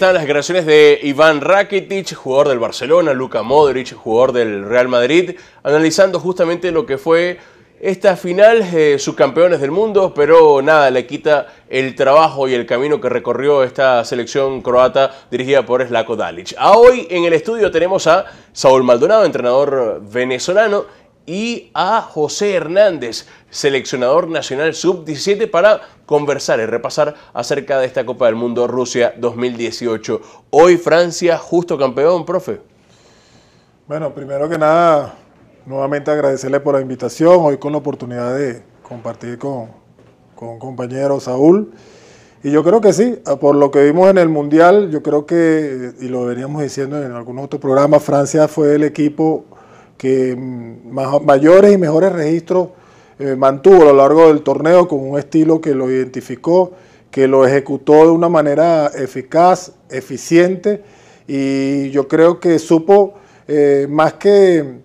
están las declaraciones de Iván Rakitic, jugador del Barcelona, Luka Modric, jugador del Real Madrid, analizando justamente lo que fue esta final, eh, subcampeones del mundo, pero nada, le quita el trabajo y el camino que recorrió esta selección croata dirigida por Slako Dalic. A hoy en el estudio tenemos a Saúl Maldonado, entrenador venezolano, y a José Hernández, seleccionador nacional sub-17, para conversar y repasar acerca de esta Copa del Mundo Rusia 2018. Hoy Francia, justo campeón, profe. Bueno, primero que nada, nuevamente agradecerle por la invitación, hoy con la oportunidad de compartir con, con compañero Saúl. Y yo creo que sí, por lo que vimos en el Mundial, yo creo que, y lo veníamos diciendo en algún otro programa, Francia fue el equipo que mayores y mejores registros eh, mantuvo a lo largo del torneo con un estilo que lo identificó, que lo ejecutó de una manera eficaz, eficiente y yo creo que supo eh, más que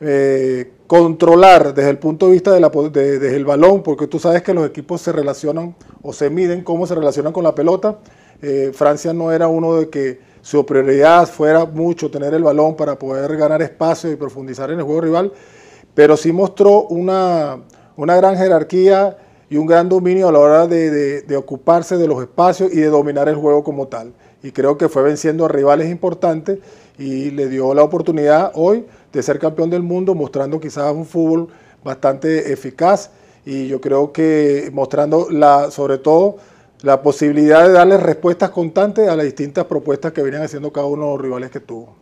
eh, controlar desde el punto de vista de la, desde el balón, porque tú sabes que los equipos se relacionan o se miden cómo se relacionan con la pelota. Francia no era uno de que su prioridad fuera mucho tener el balón para poder ganar espacio y profundizar en el juego rival, pero sí mostró una, una gran jerarquía y un gran dominio a la hora de, de, ocuparse de los espacios y de dominar el juego como tal. Y creo que fue venciendo a rivales importantes y le dio la oportunidad hoy de ser campeón del mundo, mostrando quizás un fútbol bastante eficaz y yo creo que mostrando la, sobre todo la posibilidad de darle respuestas constantes a las distintas propuestas que venían haciendo cada uno de los rivales que tuvo.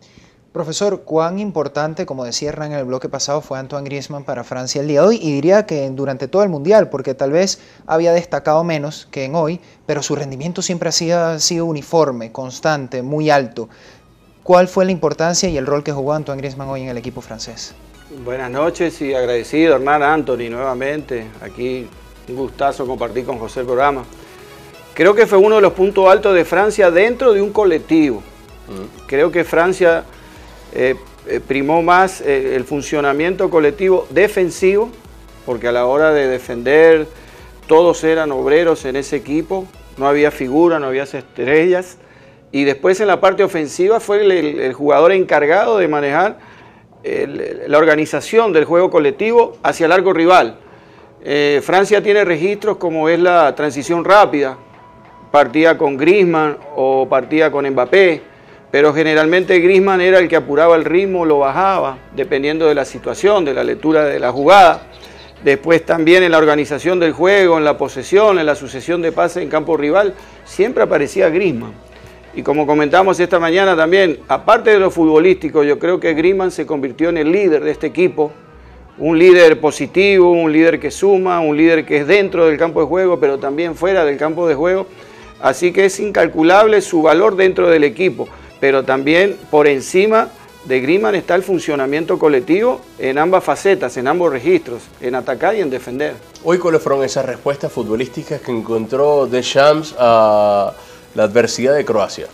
Profesor, ¿cuán importante, como decía Hernán en el bloque pasado, fue Antoine Griezmann para Francia el día de hoy? Y diría que durante todo el Mundial, porque tal vez había destacado menos que en hoy, pero su rendimiento siempre ha sido, ha sido uniforme, constante, muy alto. ¿Cuál fue la importancia y el rol que jugó Antoine Griezmann hoy en el equipo francés? Buenas noches y agradecido, Hernán Anthony, nuevamente. Aquí un gustazo compartir con José el programa. Creo que fue uno de los puntos altos de Francia dentro de un colectivo. Mm. Creo que Francia eh, eh, primó más eh, el funcionamiento colectivo defensivo, porque a la hora de defender todos eran obreros en ese equipo, no había figura, no había estrellas. Y después en la parte ofensiva fue el, jugador encargado de manejar la organización del juego colectivo hacia el arco rival. Francia tiene registros como es la transición rápida, partía con Grisman o partía con Mbappé, pero generalmente Grisman era el que apuraba el ritmo, lo bajaba, dependiendo de la situación, de la lectura de la jugada. Después también en la organización del juego, en la posesión, en la sucesión de pases en campo rival, siempre aparecía Grisman. Y como comentamos esta mañana también, aparte de lo futbolístico, yo creo que Grisman se convirtió en el líder de este equipo, un líder positivo, un líder que suma, un líder que es dentro del campo de juego, pero también fuera del campo de juego Así que es incalculable su valor dentro del equipo, pero también por encima de Griman está el funcionamiento colectivo en ambas facetas, en ambos registros, en atacar y en defender. Hoy, ¿cuáles fueron esas respuestas futbolísticas que encontró Deschamps a la adversidad de Croacia?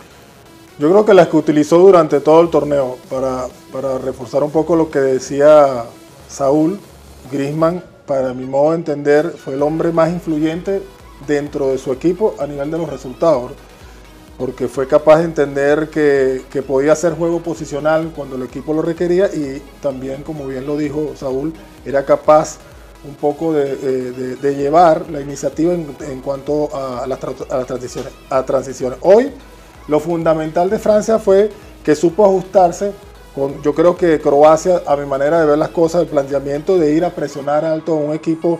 Yo creo que las que utilizó durante todo el torneo para, para reforzar un poco lo que decía Saúl, Griezmann, para mi modo de entender, fue el hombre más influyente dentro de su equipo a nivel de los resultados, porque fue capaz de entender que, podía hacer juego posicional cuando el equipo lo requería y también, como bien lo dijo Saúl, era capaz un poco de, llevar la iniciativa en, cuanto a las, transiciones. Hoy lo fundamental de Francia fue que supo ajustarse con, yo creo que Croacia, a mi manera de ver las cosas, el planteamiento de ir a presionar alto a un equipo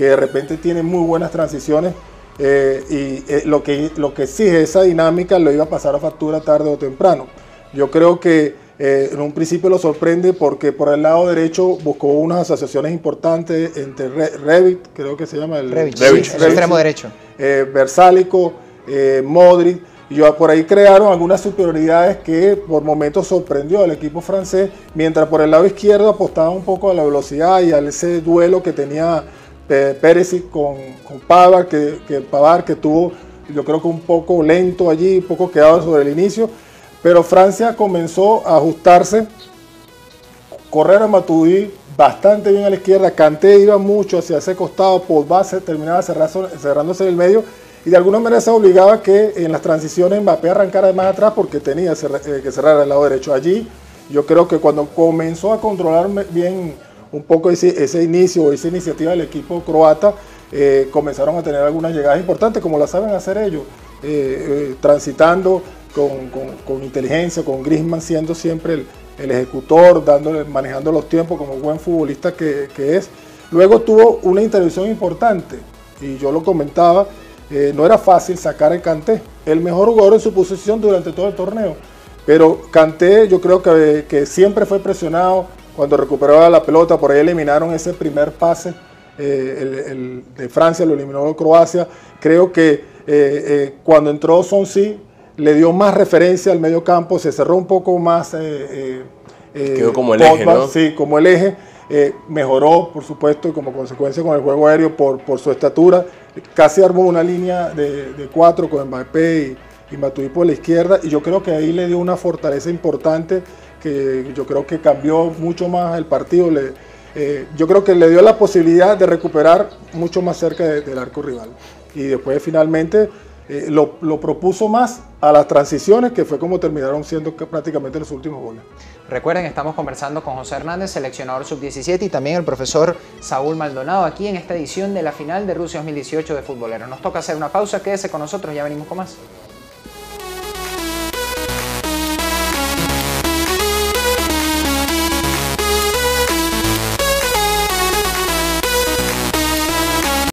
que de repente tiene muy buenas transiciones eh, y eh, lo, que, lo que exige esa dinámica lo iba a pasar a factura tarde o temprano. Yo creo que eh, en un principio lo sorprende porque por el lado derecho buscó unas asociaciones importantes entre Revit, creo que se llama el Revit, extremo derecho. Versálico, Modric, y por ahí crearon algunas superioridades que por momentos sorprendió al equipo francés, mientras por el lado izquierdo apostaba un poco a la velocidad y a ese duelo que tenía Pérez con, con Pavar, que, que, Pavar, que tuvo, yo creo que un poco lento allí, un poco quedado sobre el inicio, pero Francia comenzó a ajustarse, correr a Matuidi bastante bien a la izquierda, Canté iba mucho hacia ese costado, por base terminaba cerrándose en el medio, y de alguna manera se obligaba que en las transiciones Mbappé arrancara más atrás porque tenía eh, que cerrar el lado derecho. Allí yo creo que cuando comenzó a controlar bien un poco ese, inicio, esa iniciativa del equipo croata, eh, comenzaron a tener algunas llegadas importantes, como la saben hacer ellos, eh, transitando con, inteligencia, con Griezmann siendo siempre el, ejecutor, dándole, manejando los tiempos como buen futbolista que, es. Luego tuvo una intervención importante, y yo lo comentaba, eh, no era fácil sacar el Canté, el mejor jugador en su posición durante todo el torneo. Pero Canté yo creo que, que siempre fue presionado cuando recuperaba la pelota, por ahí eliminaron ese primer pase eh, el, de Francia, lo eliminó Croacia. Creo que eh, cuando entró Sonsi le dio más referencia al medio campo, se cerró un poco más. Quedó como el eje, ¿no? Sí, como el eje. mejoró, por supuesto, y como consecuencia con el juego aéreo por, por su estatura casi armó una línea de, cuatro con Mbappé y, Matuidi por la izquierda y yo creo que ahí le dio una fortaleza importante que yo creo que cambió mucho más el partido. Le, eh, yo creo que le dio la posibilidad de recuperar mucho más cerca del arco rival. Y después finalmente eh, lo, lo, propuso más a las transiciones, que fue como terminaron siendo prácticamente los últimos goles. Recuerden, estamos conversando con José Hernández, seleccionador sub-17, y también el profesor Saúl Maldonado, aquí en esta edición de la final de Rusia 2018 de Futbolero. Nos toca hacer una pausa, quédese con nosotros, ya venimos con más.